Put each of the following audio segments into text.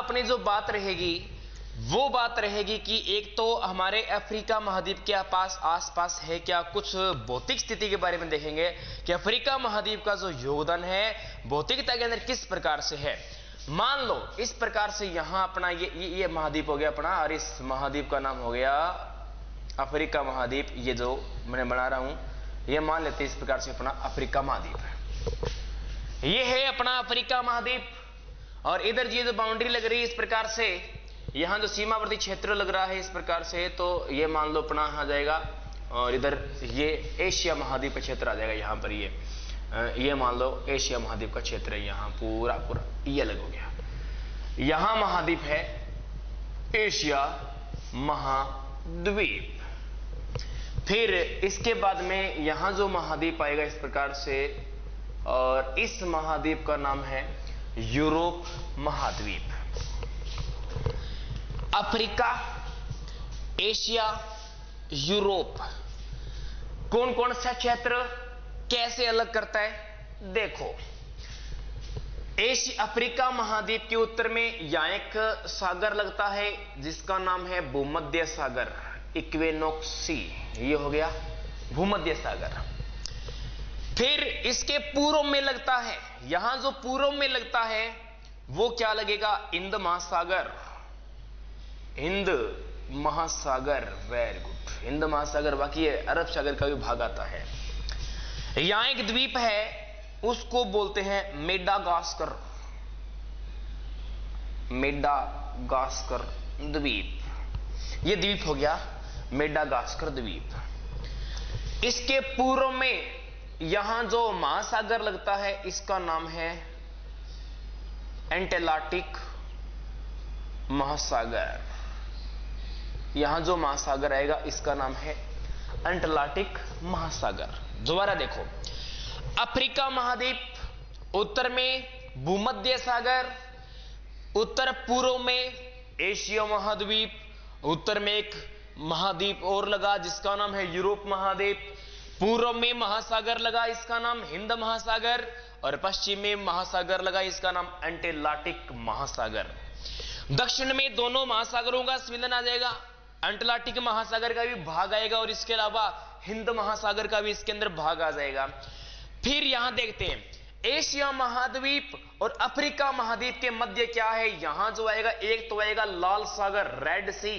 अपनी जो बात रहेगी वो बात रहेगी कि एक तो हमारे अफ्रीका महाद्वीप के पास आसपास है क्या कुछ भौतिक स्थिति के बारे में देखेंगे कि अफ्रीका महाद्वीप का जो योगदान है भौतिकता के अंदर किस प्रकार से है? मान लो इस प्रकार से यहाँ अपना ये ये, ये महाद्वीप हो गया अपना और इस महाद्वीप का नाम हो गया अफ्रीका महाद्वीप। ये जो मैं बना रहा हूँ ये मान लेते इस प्रकार से अपना अफ्रीका महाद्वीप है। ये है अपना अफ्रीका महाद्वीप। और इधर ये जो बाउंड्री लग रही है इस प्रकार से। यहाँ जो सीमावर्ती क्षेत्र लग रहा है इस प्रकार से तो ये मान लो अपना आ जाएगा और इधर ये एशिया महाद्वीप का क्षेत्र आ जाएगा यहाँ पर ये। ये मान लो एशिया महाद्वीप का क्षेत्र है यहाँ, पूरा पूरा, ये अलग हो गया। यहाँ महाद्वीप है एशिया महाद्वीप। फिर इसके बाद में यहाँ जो महाद्वीप आएगा इस प्रकार से, और इस महाद्वीप का नाम है यूरोप महाद्वीप। Africa, Asia, Europe. कौन कौन सा क्षेत्र कैसे अलग करता है? देखो। एशिया, अफ्रीका महाद्वीप के उत्तर में यहाँ एक सागर लगता है, जिसका नाम है भूमध्य सागर, इक्वेनोक्सी। ये हो गया भूमध्य सागर। फिर इसके पूर्व में लगता है, यहाँ जो पूर्व में लगता है, वो क्या लगेगा? इंद महासागर। हिंद महासागर वेरी गुड हिंद महासागर, बाकी है अरब सागर का भी भाग आता है। यहाँ एक द्वीप है, उसको बोलते हैं मेडागास्कर। मेडागास्कर द्वीप। ये द्वीप हो गया मेडागास्कर द्वीप। इसके पूर्व में यहाँ जो महासागर लगता है, इसका नाम है एंटेलाटिक महासागर। यहाँ जो महासागर आएगा, इसका नाम है अंटलाटिक महासागर। दोबारा देखो। अफ्रीका महाद्वीप, उत्तर में भूमध्य सागर, उत्तर पूर्व में एशिया महाद्वीप, उत्तर में एक महाद्वीप और लगा, जिसका नाम है यूरोप महाद्वीप पूर्व में महासागर लगा इसका नाम हिंद महासागर और पश्चिम में महासागर लगा इसका नाम एंटेलाटिक महासागर। दक्षिण में दोनों महासागरों का स्मिलन आ जाएगा अंटलाटिक महासागर का भी भाग आएगा और इसके अलावा हिंद महासागर का भी इसके अंदर भाग आ जाएगा। फिर यहाँ देखते हैं, एशिया महाद्वीप और अफ्रीका महाद्वीप के मध्य क्या है? यहाँ जो आएगा, एक तो आएगा लाल सागर, रेड सी।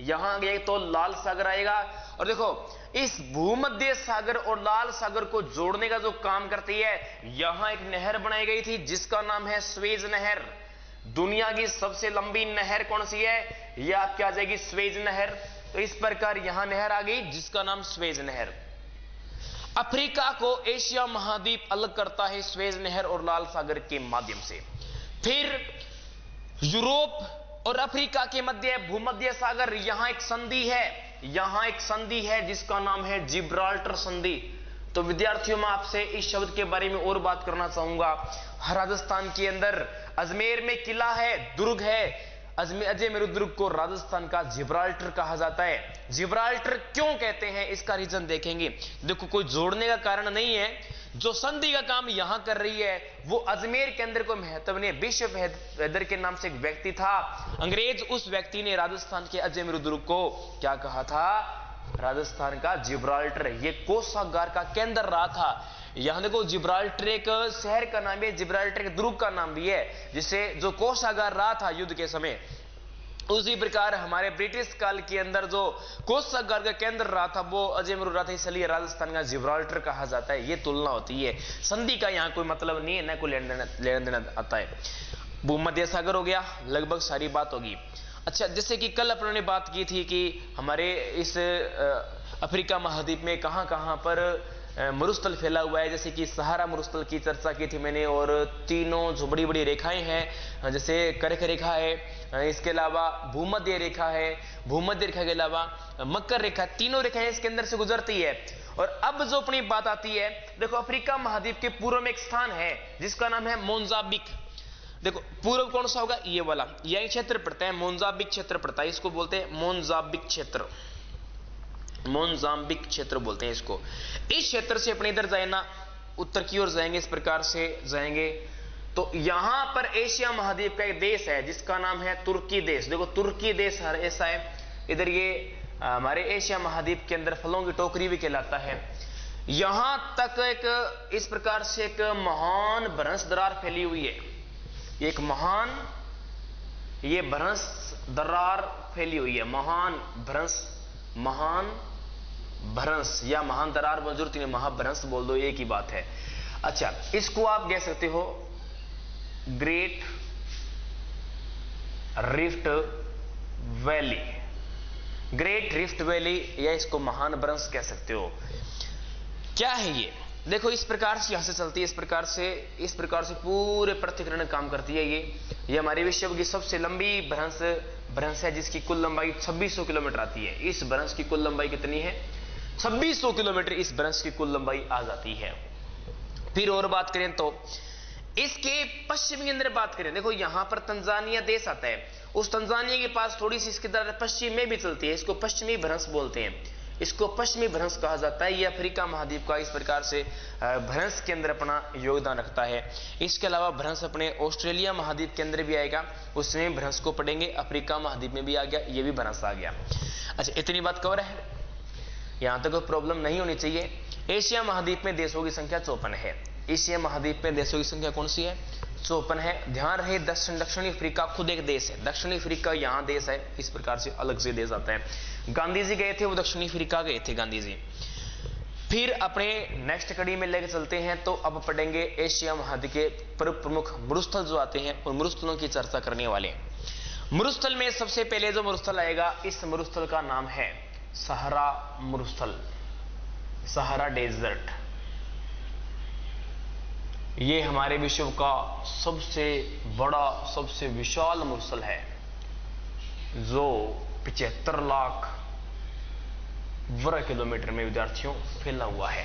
यहाँ गए तो लाल सागर आएगा। और देखो, इस भूमध्य सागर और लाल सागर को जोड़ने का जो काम करती है, यहाँ एक नहर बनाई गई थी, जिसका नाम है स्वेज नहर। दुनिया की सबसे लंबी नहर कौन सी है? यह आपकी आ जाएगी स्वेज नहर। तो इस प्रकार यहाँ नहर आ गई, जिसका नाम स्वेज नहर। अफ्रीका को एशिया महाद्वीप अलग करता है स्वेज नहर और लाल सागर के माध्यम से। फिर यूरोप और अफ्रीका के मध्य भूमध्य सागर, यहाँ एक संधि है। यहाँ एक संधि है जिसका नाम है जिब्राल्टर संधि। तो विद्यार्थियों, में आपसे इस शब्द के बारे में और बात करना चाहूँगा। राजस्थान के अंदर अजमेर में किला है, दुर्ग है। अजमेर अजय दुर्ग को राजस्थान का जिब्राल्टर कहा जाता है। जिब्राल्टर क्यों कहते हैं, इसका रीजन देखेंगे। देखो, कोई जोड़ने का कारण नहीं है। जो संधि का काम यहाँ कर रही है, वो अजमेर के अंदर महत्व विश्व हैदर के नाम से एक व्यक्ति था। अंग्रेज़ उस व्यक्ति ने राजस्थान के अजय दुर्ग को क्या कहा था? राजस्थान का जिब्राल्टर। ये कोषागार का केंद्र रहा था। यहाँ देखो, जिब्राल्टर एक शहर का नाम है, जिब्राल्टर दुर्ग का नाम भी है, जिसे जो कोषागार रहा था युद्ध के समय उसी प्रकार हमारे ब्रिटिश काल के अंदर जो कोषागार का केंद्र रहा था, वो अजयमरू रहा था, इसलिए राजस्थान का जिब्राल्टर कहा जाता है, ये तुलना होती है। संधि का यहाँ कोई मतलब नहीं है, न कोई लेन देना आता है। भूमध्य सागर हो गया, लगभग सारी बात होगी। अच्छा जैसे कि कल अपनों ने बात की थी कि हमारे इस अफ्रीका महाद्वीप में कहाँ कहाँ पर मरुस्थल फैला हुआ है, जैसे कि सहारा मरुस्थल की चर्चा की थी मैंने, और तीनों जो बड़ी बड़ी रेखाएँ हैं जैसे करक रेखा है इसके अलावा भूमध्य रेखा है, भूमध्य रेखा के अलावा मकर रेखा, तीनों रेखाएँ इसके अंदर से गुजरती है। और अब जो अपनी बात आती है, देखो अफ्रीका महाद्वीप के पूर्व में एक स्थान है, जिसका नाम है मोन्जाबिक देखो, पूर्व कौन सा होगा? ये वाला। यही क्षेत्र पड़ता है मोन्जाबिक क्षेत्र पड़ता है, इसको बोलते हैं मोन्जाबिक क्षेत्र। मोन्जाम्बिक क्षेत्र बोलते हैं इसको। इस क्षेत्र से अपने इधर जाए ना, उत्तर की ओर जाएँगे, इस प्रकार से जाएँगे। तो यहाँ पर एशिया महाद्वीप का एक देश है, जिसका नाम है तुर्की देश। देखो, तुर्की देश हर ऐसा है। इधर ये हमारे एशिया महाद्वीप के अंदर फलों की टोकरी भी कहलाता है। यहाँ तक एक, इस प्रकार से एक महान भ्रंश दरार फैली हुई है। एक महान, ये भ्रंश दरार फैली हुई है। महान भ्रंश, महान भ्रंश या महान दरार बोल ज़रूरत महाभ्रंश बोल दो, एक ही बात है। अच्छा इसको आप कह सकते हो Great Rift Valley Great Rift Valley या इसको महान भ्रंश कह सकते हो। क्या है ये? देखो, इस प्रकार से यहाँ से चलती है, इस प्रकार से, इस प्रकार से पूरे प्रतिकरण काम करती है ये। ये हमारे विश्व की सबसे लंबी भ्रंश भ्रंश है जिसकी कुल लंबाई 2600 किलोमीटर आती है। इस भ्रंश की कुल लंबाई कितनी है? 2600 किलोमीटर इस भ्रंश की कुल लंबाई आ जाती है। फिर और बात करें तो इसके पश्चिमी अंदर बात करें, देखो यहाँ पर तंजानिया देश आता है। उस तंजानिया के पास थोड़ी सी इसकी तरह पश्चिम में भी चलती है, इसको पश्चिमी भ्रंश बोलते हैं। इसको पश्चिमी भ्रंश कहा जाता है। यह अफ्रीका महाद्वीप का इस प्रकार से भ्रंश के अंदर अपना योगदान रखता है। इसके अलावा भ्रंश अपने ऑस्ट्रेलिया महाद्वीप के अंदर भी आएगा, उसमें भ्रंश को पढ़ेंगे, अफ्रीका महाद्वीप में भी आ गया, ये भी भ्रंश आ गया। अच्छा इतनी बात कवर है? यहाँ तक कोई प्रॉब्लम नहीं होनी चाहिए। एशिया महाद्वीप में देशों की संख्या चौपन है। एशिया महाद्वीप में देशों की संख्या कौन सी है? चौपन है। ध्यान रहे, दक्षिण दक्षिणी अफ्रीका खुद एक देश है। दक्षिणी अफ्रीका यहाँ देश है। इस प्रकार से अलग से देश आता है। गांधी जी गए थे, वो दक्षिणी अफ्रीका गए थे गांधी जी फिर अपने नेक्स्ट कड़ी में लेकर चलते हैं तो अब पढ़ेंगे एशिया महाद्वीप के प्रमुख मरुस्थल जो आते हैं, उन मरुस्थलों की चर्चा करने वाले मरुस्थल में सबसे पहले जो मरुस्थल आएगा, इस मरुस्थल का नाम है सहारा मरुस्थल सहरा डेजर्ट। ये हमारे विश्व का सबसे बड़ा, सबसे विशाल मरुस्थल है, जो पिछहत्तर लाख वर्ग किलोमीटर में विद्यार्थियों फैला हुआ है।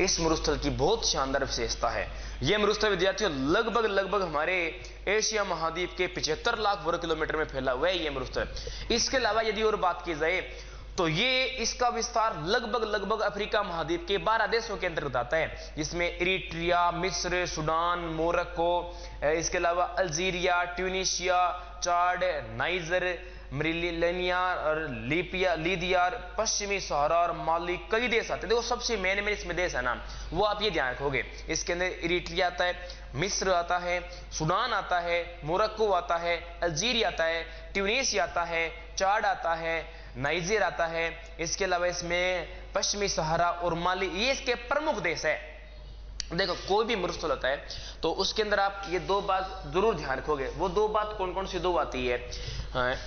इस मरुस्थल की बहुत शानदार विशेषता है। यह मरुस्थल विद्यार्थियों लगभग लगभग हमारे एशिया महाद्वीप के पिछहत्तर लाख वर्ग किलोमीटर में फैला हुआ है यह मरुस्थल इसके अलावा यदि और बात की जाए तो ये इसका विस्तार लगभग लगभग अफ्रीका महाद्वीप के 12 देशों के अंतर्गत आता है, जिसमें इरिट्रिया, मिस्र, सुडान, मोरक्को इसके अलावा अल्जीरिया, ट्यूनिशिया चाड नाइजर मरिलिया और लीपिया लीदियार पश्चिमी सहारा और माली कई देश आते हैं। देखो, सबसे मेन मेन इसमें देश है ना, वो आप ये ध्यान रखोगे। इसके अंदर इरिट्रिया आता है, मिस्र आता है, सुडान आता है, मोरक्को आता है, अल्जीरिया आता है ट्यूनिस आता है चाड आता है नाइजीर आता है, इसके अलावा इसमें पश्चिमी सहारा और माली, ये इसके प्रमुख देश है। देखो, कोई भी मरुस्थल होता है तो उसके अंदर आप ये दो बात ज़रूर ध्यान रखोगे। वो दो बात कौन कौन सी दो आती है?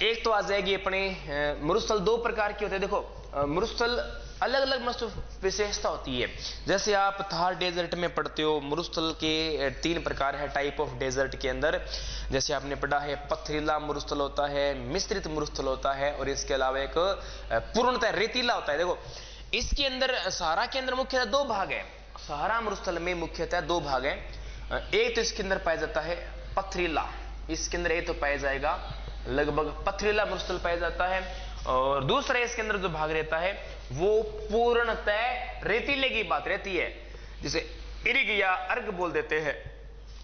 एक तो आ जाएगी अपने मरुस्थल दो प्रकार की होते हैं। देखो मरुस्थल अलग अलग विशेषता होती है। जैसे आप थार डेजर्ट में पढ़ते हो, मरुस्थल के तीन प्रकार है टाइप ऑफ़ डेजर्ट के अंदर। जैसे आपने पढ़ा है, पथरीला मरुस्थल होता है, मिश्रित मरुस्थल होता है, और इसके अलावा एक पूर्णतः रेतीला होता है। देखो, इसके अंदर सहारा के अंदर मुख्यतः दो भाग है। सहारा मरुस्थल में मुख्यतः दो भाग है। एक तो इसके अंदर पाया जाता है पथरीला। इसके अंदर एक तो पाया जाएगा, लगभग पथरीला मरुस्थल पाया जाता है। और दूसरा इसके अंदर जो भाग रहता है वो पूर्णतः रेतीले की बात रहती है। जिसे इर्ग अर्ग बोल देते हैं।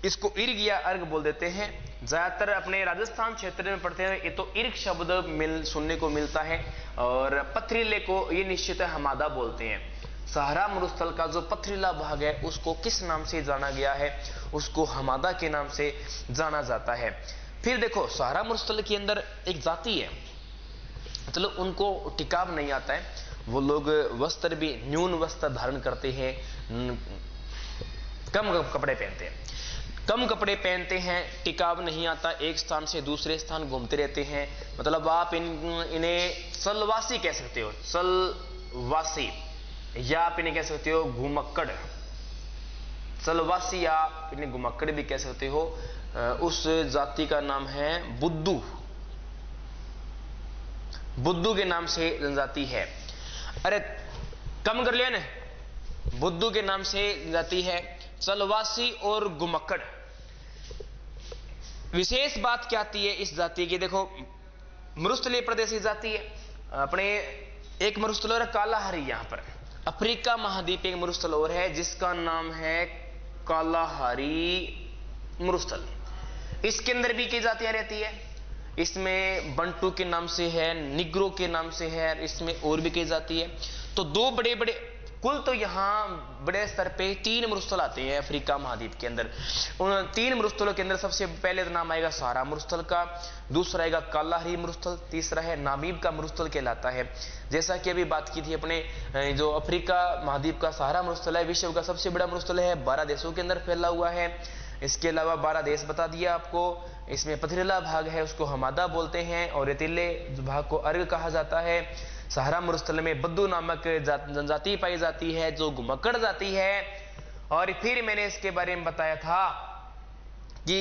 इसको इर्ग अर्ग बोल देते हैं। ज़्यादातर अपने राजस्थान क्षेत्र में पढ़ते हैं। ये तो इर्ग शब्द मिल, सुनने को मिलता है और पथरीले को ये निश्चित हमादा बोलते हैं। सहारा मरुस्थल का जो पथरीला भाग है, उसको किस नाम से जाना गया है? उसको हमादा के नाम से जाना जाता है। फिर देखो, सहारा मरुस्थल के अंदर एक जाति है। मतलब उनको टिकाव नहीं आता है। वो लोग वस्त्र भी न्यून वस्त्र धारण करते हैं कम कपड़े पहनते हैं। कम कपड़े पहनते हैं टिकाव नहीं आता, एक स्थान से दूसरे स्थान घूमते रहते हैं। मतलब आप इन, इन्हें सलवासी कह सकते हो, सलवासी। या आप इन्हें कह सकते हो घुमक्कड़। सलवासी या इन्हें घुमक्कड़ भी कह सकते हो। उस जाति का नाम है बुद्धू। बुद्धू के नाम से जनजाति है। अरे, कम कर लिया ना। बुद्धू के नाम से जाती है चलवासी और गुमक्कड़। विशेष बात क्या आती है इस जाति की? देखो मरुस्थलीय प्रदेश की जाति है। अपने एक मरुस्थल और कालाहारी यहाँ पर। अफ्रीका महाद्वीप एक मरुस्थल और है, जिसका नाम है कालाहारी मरुस्थल। इसके अंदर भी कई जातियाँ रहती है। इसमें बंटू के नाम से है, निग्रो के नाम से है, इसमें और भी कही जाती है। तो दो बड़े बड़े कुल तो यहाँ बड़े स्तर पे तीन मरुस्थल आते हैं अफ्रीका महाद्वीप के अंदर। उन तीन मरुस्थलों के अंदर सबसे पहले तो नाम आएगा सारा मरुस्थल का, दूसरा आएगा कालाहरी मरुस्थल, तीसरा है नामीब का मरुस्थल कहलाता है। जैसा कि अभी बात की थी अपने जो अफ्रीका महाद्वीप का सहारा मरुस्थल है, विश्व का सबसे बड़ा मरुस्थल है, बारह देशों के अंदर फैला हुआ है। इसके अलावा बारह देश बता दिया आपको। इसमें पथरीला भाग है, उसको हमादा बोलते हैं और रेतीले भाग को अर्घ कहा जाता है। सहारा मरुस्थल में बद्दू नामक जनजाति पाई जाती है, जो घुमक्कड़ जाती है। और फिर मैंने इसके बारे में बताया था कि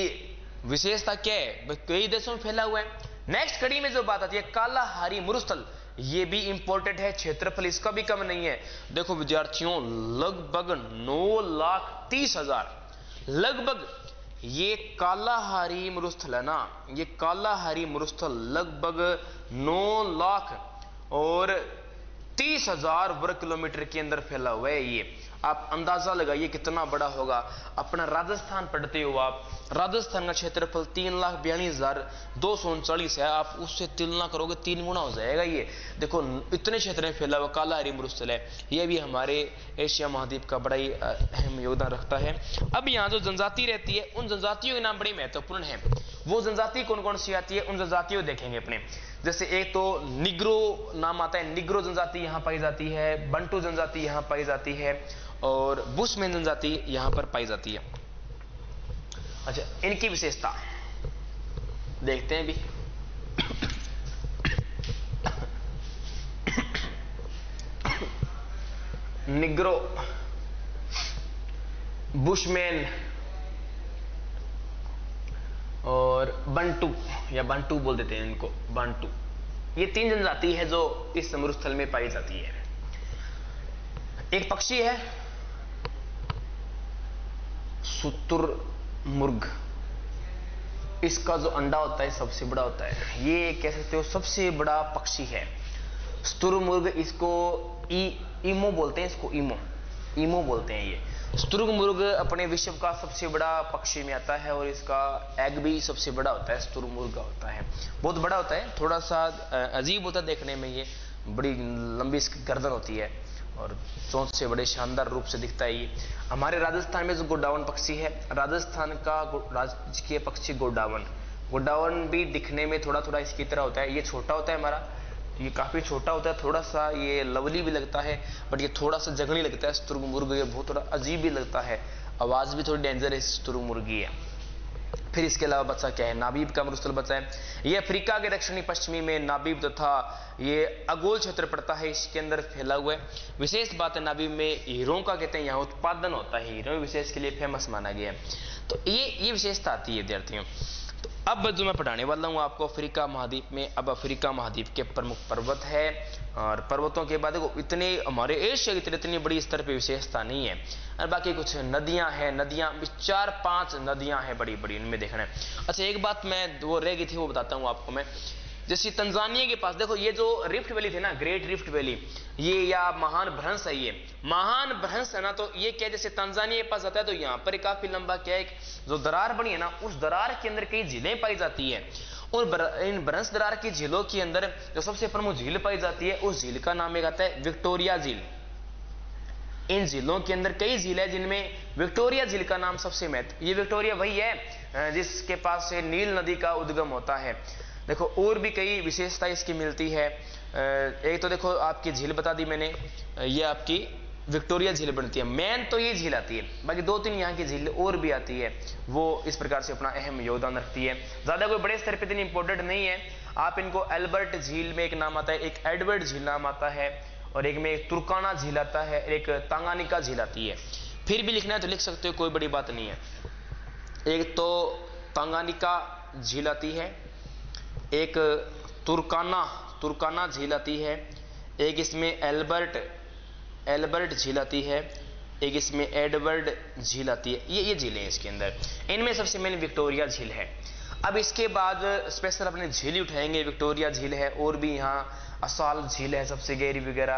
विशेषता क्या है कई देशों में फैला हुआ है। नेक्स्ट कड़ी में जो बात आती है, कालाहारी मरुस्थल, ये भी इंपॉर्टेंट है, क्षेत्रफल इसका भी कम नहीं है। देखो विद्यार्थियों, लगभग नौ लाख तीस हज़ार लगभग ये कालाहारी मुरुस्थल है ना ये कालाहारी मुरुस्थल लगभग नौ लाख और तीस हज़ार वर्ग किलोमीटर के अंदर फैला हुआ है ये। आप अंदाज़ा लगाइए कितना बड़ा होगा। अपना राजस्थान पढ़ते हो आप। राजस्थान का क्षेत्रफल तीन लाख बयालीस हज़ार दो सौ उनचालीस है। आप उससे तुलना करोगे, तीन गुना हो जाएगा ये। देखो, इतने क्षेत्र में फैला हुआ काला हरी मरुस्थल है। ये भी हमारे एशिया महाद्वीप का बड़ा ही अहम योगदान रखता है। अब यहाँ जो जनजाति रहती है, उन जनजातियों के नाम बड़ी महत्वपूर्ण है। वो जनजाति कौन कौन सी आती है? उन जनजातियों देखेंगे अपने। जैसे एक तो निग्रो नाम आता है। निग्रो जनजाति यहाँ पाई जाती है। बंटू जनजाति यहाँ पाई जाती है। और बुशमैन जनजाति यहाँ पर पाई जाती है। अच्छा इनकी विशेषता। देखते हैं भी निग्रो, बुशमैन और बंटू या बंटू बोल देते हैं इनको बंटू। ये तीन जनजाति है जो इस स्थल में पाई जाती है। एक पक्षी है सुतुर मुर्ग। इसका जो अंडा होता है सबसे बड़ा होता है। ये कह सकते हो सबसे बड़ा पक्षी है। मुर्ग इसको ई, ईमो बोलते हैं इसको इमो। इमो बोलते हैं ये। मुर्ग अपने विश्व का सबसे बड़ा पक्षी में आता है और इसका एग भी सबसे बड़ा होता है मुर्ग का होता है। बहुत बड़ा होता है थोड़ा सा अजीब होता है देखने में ये। बड़ी लंबी इसकी गर्दन होती है और चौंच से बड़े शानदार रूप से दिखता है ये। हमारे राजस्थान में जो गोडावन पक्षी है, राजस्थान का राजकीय पक्षी गोडावन। गोडावन भी दिखने में थोड़ा थोड़ा इसकी तरह होता है। ये छोटा होता है हमारा ये काफ़ी छोटा होता है थोड़ा सा ये लवली भी लगता है बट ये थोड़ा सा जगड़ी लगता है स्तुर्ग मुर्ग ये बहुत थोड़ा अजीब भी लगता है। आवाज़ भी थोड़ी डेंजर है स्तुर्ग मुर्गी है। फिर इसके अलावा बच्चा क्या है? नाबीब का मरुस्थल बच्चा है। ये अफ्रीका के दक्षिणी पश्चिमी में नाबीब तथा ये अगोल क्षेत्र पड़ता है, इसके अंदर फैला हुआ है। विशेष बात है, नाबीब में हीरो का कहते हैं, यहाँ उत्पादन होता है। हीरो विशेष के लिए फ़ेमस माना गया है। तो ये ये विशेषता आती है, विद्यार्थियों। अब जो मैं पढ़ाने वाला हूँ, आपको अफ्रीका महाद्वीप में, अब अफ्रीका महाद्वीप के प्रमुख पर्वत है। और पर्वतों के बाद देखो, इतने हमारे एशिया की तरह इतनी बड़ी स्तर पर विशेषता नहीं है। और बाकी कुछ नदियाँ हैं, नदियाँ, चार पाँच नदियाँ हैं बड़ी बड़ी इनमें देखना है। अच्छा एक बात मैं वो रह गई थी, वो बताता हूँ आपको मैं। जैसे तंजानिया के पास, देखो ये जो रिफ्ट वैली थी ना, ग्रेट रिफ्ट वैली, ये या महान भ्रंश है ये। महान भ्रंश है ना तो ये क्या जैसे तंजानिया के पास आता है तो यहाँ पर काफ़ी लंबा क्या है जो दरार बनी है ना, उस दरार के अंदर कई झीलें पाई जाती है। और इन भ्रंश दरार की झीलों के अंदर जो सबसे प्रमुख झील पाई जाती है, उस झील का नाम एक आता है विक्टोरिया झील। इन झीलों के अंदर कई झील है जिनमें विक्टोरिया झील का नाम सबसे महत्व, ये विक्टोरिया वही है जिसके पास से नील नदी का उद्गम होता है। देखो, और भी कई विशेषता इसकी मिलती है। एक तो देखो, आपकी झील बता दी मैंने। ये आपकी विक्टोरिया झील बनती है। मेन तो ये झील आती है। बाकी दो तीन यहाँ की झील और भी आती है। वो इस प्रकार से अपना अहम योगदान रखती है। ज़्यादा कोई बड़े स्तर पर इतनी इंपॉर्टेंट नहीं है। आप इनको एल्बर्ट झील में एक नाम आता है, एक एडवर्ड झील नाम आता है, और एक में एक तुर्काना झील आता है एक तांगानिका झील आती है। फिर भी लिखना है तो लिख सकते हो, कोई बड़ी बात नहीं है। एक तो तांगानिका झील आती है एक तुर्काना तुर्काना झील आती है। एक इसमें एल्बर्ट एल्बर्ट झील आती है। एक इसमें एडवर्ड झील आती है। ये ये झीलें हैं इसके अंदर। इनमें सबसे मेन विक्टोरिया झील है। अब इसके बाद स्पेशल अपने झील उठाएँगे। विक्टोरिया झील है और भी यहाँ असाल झील है, सबसे गहरी वगैरह